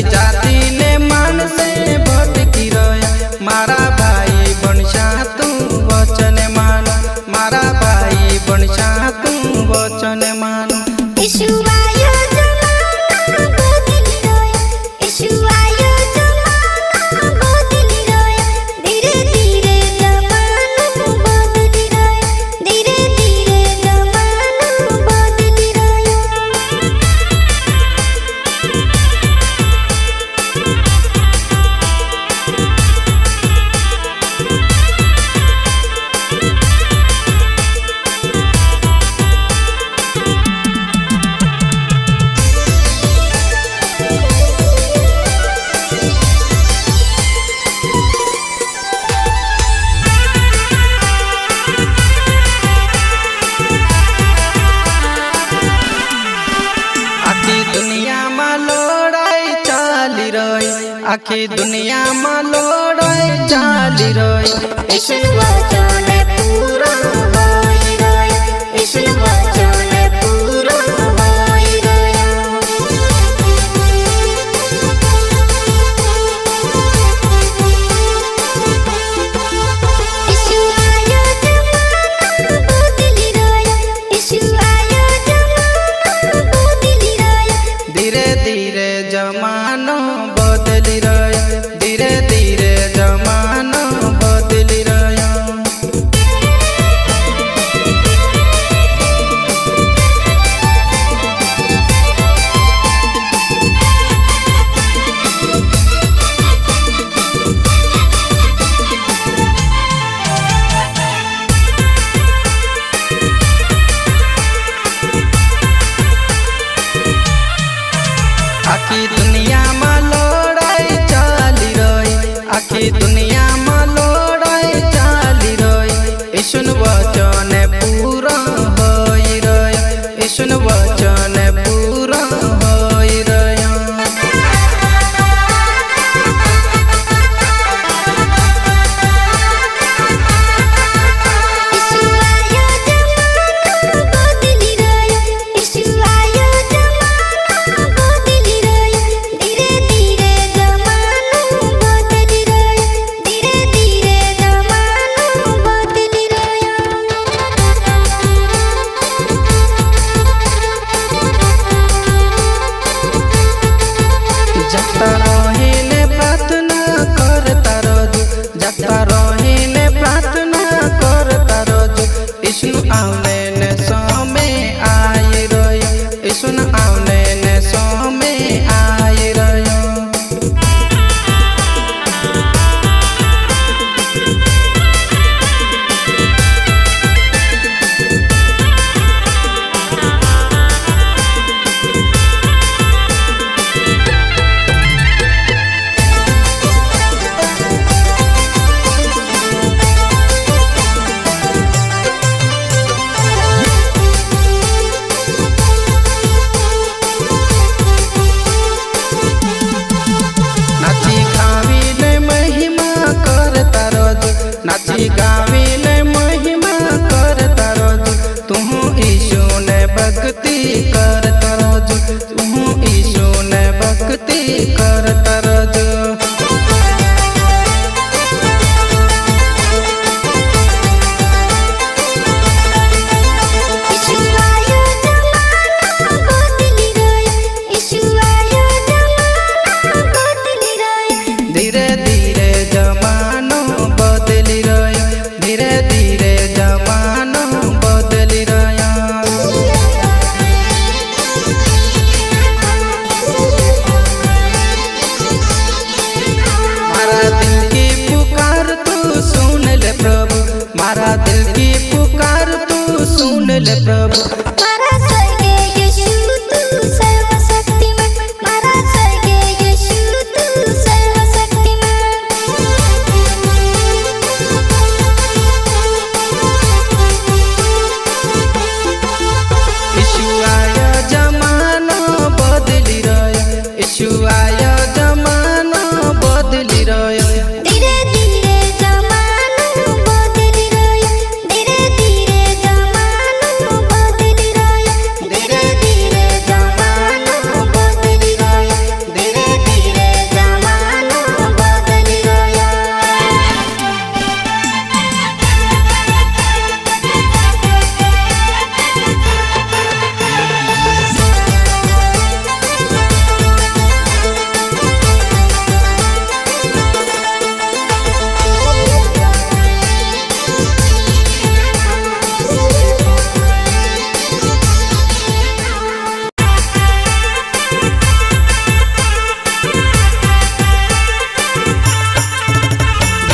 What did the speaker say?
जाति ने मन से भटकी मारा भाई बनशा तू वचन मान। मारा भाई बनशा तू वचन मान। આખી દુનિયામાં લોડોય ચાલી રોય ઈશ્વર बोल प्रभु।